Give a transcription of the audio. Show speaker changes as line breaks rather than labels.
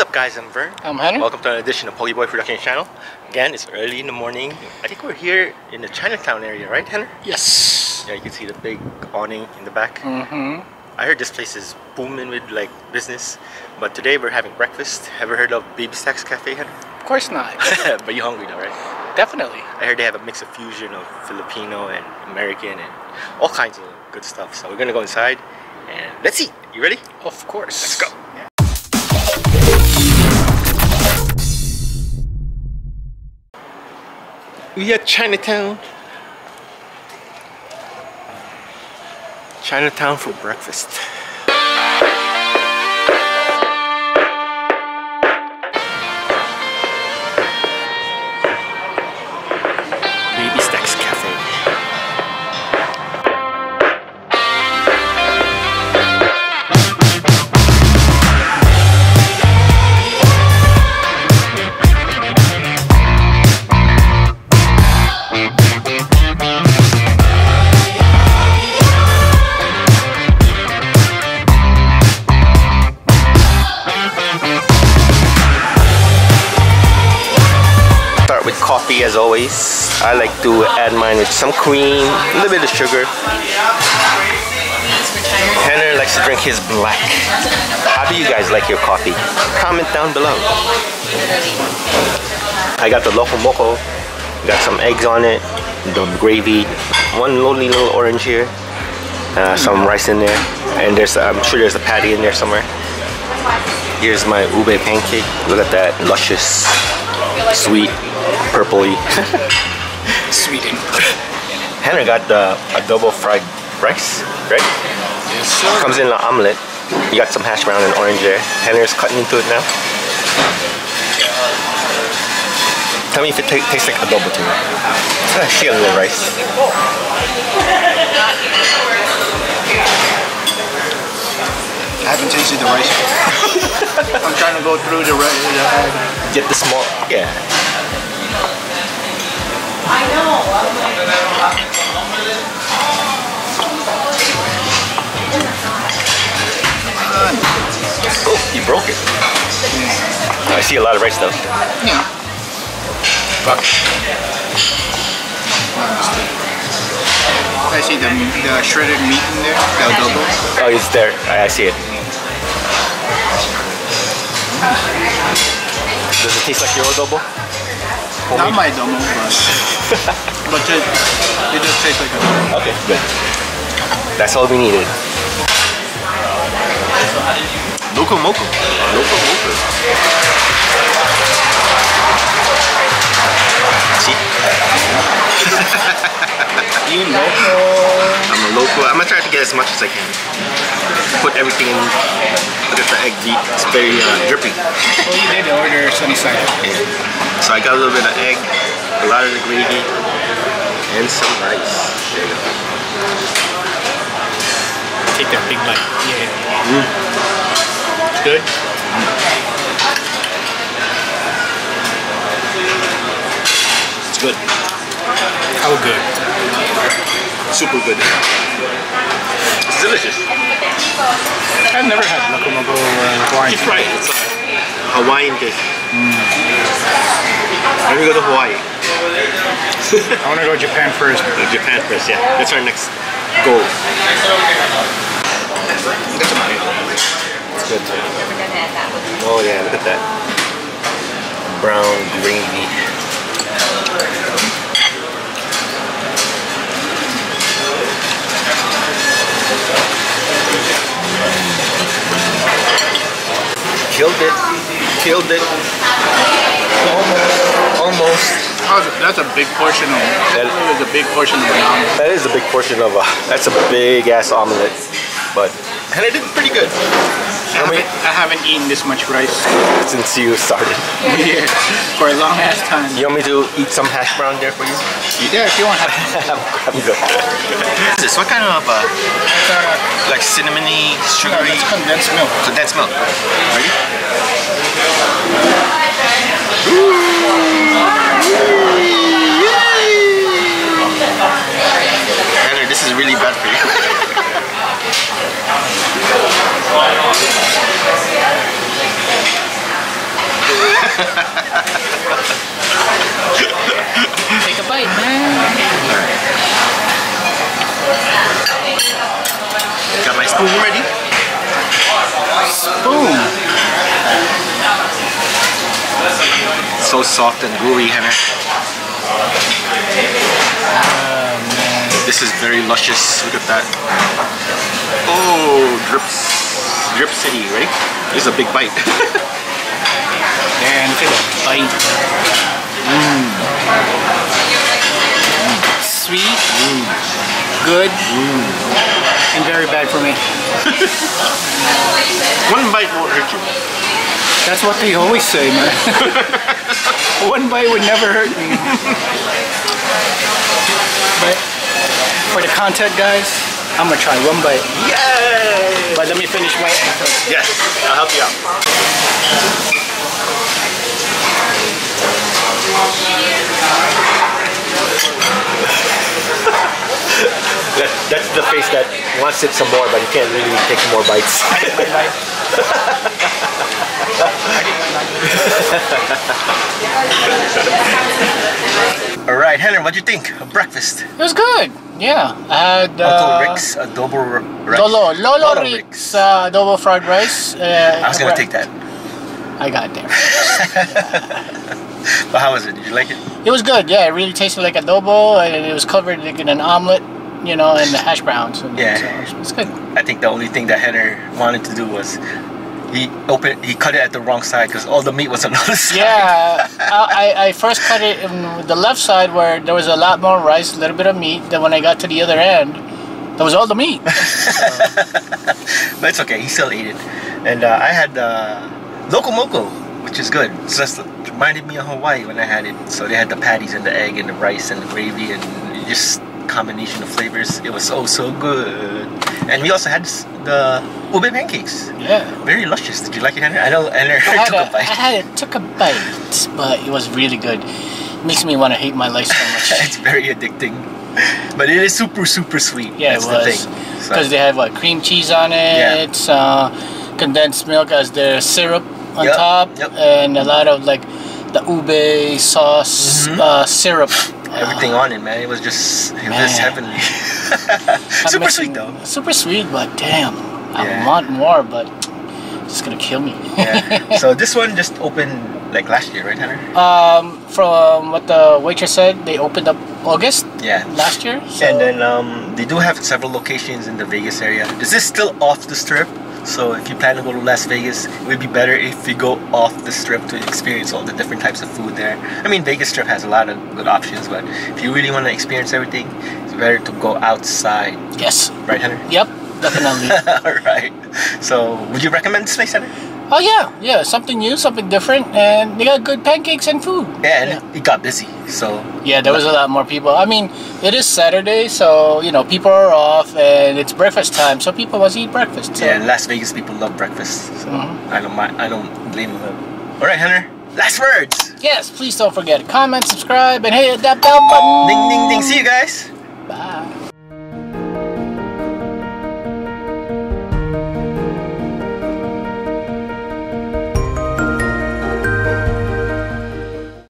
What's up guys, I'm Vern.
I'm Henry.
Welcome to an edition of Pogiboy Production Channel. Again, it's early in the morning. I think we're here in the Chinatown area, right Henry?
Yes.
Yeah, you can see the big awning in the back.
Mm-hmm.
I heard this place is booming with like business. But today we're having breakfast. Ever heard of BabyStacks Cafe, Henry?
Of course not.
but you're hungry though, right?
Definitely.
I heard they have a mix of fusion of Filipino and American and all kinds of good stuff. So we're gonna go inside and let's eat. You ready?
Of course.
Let's go. We at Chinatown. Chinatown for breakfast. Always. I like to add mine with some cream, a little bit of sugar. Gener likes to drink his black. How do you guys like your coffee? Comment down below. I got the Loco Moco, got some eggs on it, the gravy, one lonely little orange here, uh, some rice in there, and there's I'm sure there's a patty in there somewhere. Here's my ube pancake. Look at that, luscious, sweet, purpley.
Sweeten.
Henry got the adobo fried rice, right?
Yes, sir.
Comes in an omelet. You got some hash brown and orange there. Henry's cutting into it now. Tell me if it ta- tastes like adobo to you. I see a little rice.
I haven't tasted the rice. I'm trying to go through the rice.
Get the small, yeah. Oh, you broke it. I see a lot of rice though.
Yeah.
Fuck.
I see the, the shredded meat in there, the adobo.
Oh, it's there. I, I see it. Does it taste like your adobo?
Not my adobo, but, but it, it does taste like adobo.
Okay, good. That's all we needed. Loco Moco. Loco Moco. See?
You loco.
I'm a local. I'm gonna try to get as much as I can. Put everything in. Look at the egg beat. It's very uh, drippy.
Well, you did order sunny side.
Yeah. So I got a little bit of egg, a lot of the gravy, and some rice. There you go.
Take that big bite. Yeah.
It's good. It's good.
How good?
Super good. It's delicious.
I've never had Loco Moco uh, Hawaiian.
Keep trying. It's a Hawaiian dish. Let me go to Hawaii.
I want to go to Japan first.
Uh, Japan first, yeah. That's our next goal. It's good. Oh yeah, look at that. Brown gravy. Killed it. Killed it. Almost. Almost.
That's a big portion of.
That-
is a big portion of an omelet.
That is a big portion of a. That's a big ass omelet, but and it did pretty good
I haven't, I haven't eaten this much rice
since you started.
yeah, for a long ass time.
You want me to eat some hash brown there for you?
Yeah, if you want.
I'm, I'm good. This? What kind of uh, like cinnamony, sugary,
It's condensed milk.
condensed milk? Ready? Heather, this is really bad for you.
Take a bite, man.
Got my spoon ready.
Boom.
So soft and gooey, Henry. Oh, this is very luscious. Look at that. Oh, drips. Drip City, ready? This is a big bite.
And look at that bite. Mmm. Sweet. Good. And very bad for me.
One bite won't hurt you.
That's what they always say, man. One bite would never hurt me. but for the content, guys, I'm gonna try one bite.
Yay!
But let me finish my.
Yes, I'll help you out. that, that's the face that wants it some more, but you can't really take more bites. All right, Henry, what'd you think of breakfast?
It was good. Yeah, I had uh,
Rick's adobo rice.
Lolo, Lolo,
Lolo
Rick's uh, adobo fried rice. Uh,
I was gonna take that,
I got it there.
but how was it? Did you like it?
It was good. Yeah, it really tasted like adobo, and it was covered like in an omelet, you know, and the hash browns. And
Yeah.
so it's good.
I think the only thing that Henry wanted to do was he opened, he cut it at the wrong side because all the meat was on the other side.
Yeah, I, I- first cut it in the left side where there was a lot more rice, a little bit of meat. Then when I got to the other end, there was all the meat.
But it's okay, he still ate it. And uh, I had uh, Loco Moco, which is good. It's just it reminded me of Hawaii when I had it. So they had the patties and the egg and the rice and the gravy and just combination of flavors. It was so so good. And we also had the ube pancakes.
Yeah.
Very luscious. Did you like it, Henry? I know Henry
I had,
took
a,
a
I
bite.
had it, took a bite, but it was really good. makes me want to hate my life so much.
it's very addicting. But it is super super sweet.
Yeah,
That's
it was.
the. So-
Because they had what cream cheese on it, uh, condensed milk as their syrup on
Yep,
top,
yep.
and a lot of like the ube sauce
Mhm.
uh, syrup.
Everything on it, man. It was just it was heavenly. Super
missing-
sweet though.
Super sweet, but damn, I
Yeah.
want more, but it's gonna kill me.
Yeah. so this one just opened like last year, right, Henry?
um, from what the waitress said, they opened up August
Yeah.
last year. So
And then um, they do have several locations in the Vegas area. Is this still off the strip? So if you plan to go to Las Vegas, it would be better if you go off the strip to experience all the different types of food there. I mean, Vegas Strip has a lot of good options, but if you really want to experience everything, it's better to go outside,
yes,
right, Henry?
yep, definitely.
all right. So would you recommend place, Henry?
Oh yeah, yeah, something new, something different, and they got good pancakes and food.
Yeah, and it got busy. So
Yeah, there was a lot more people. I mean, it is Saturday, so you know people are off, and it's breakfast time, so people must eat breakfast. So.
yeah, Las Vegas people love breakfast. So
Mhm.
I don't mind. I don't blame them. All right, Hunter. Last words.
Yes, please don't forget comment, subscribe, and hit that bell button.
Ding ding ding. See you guys.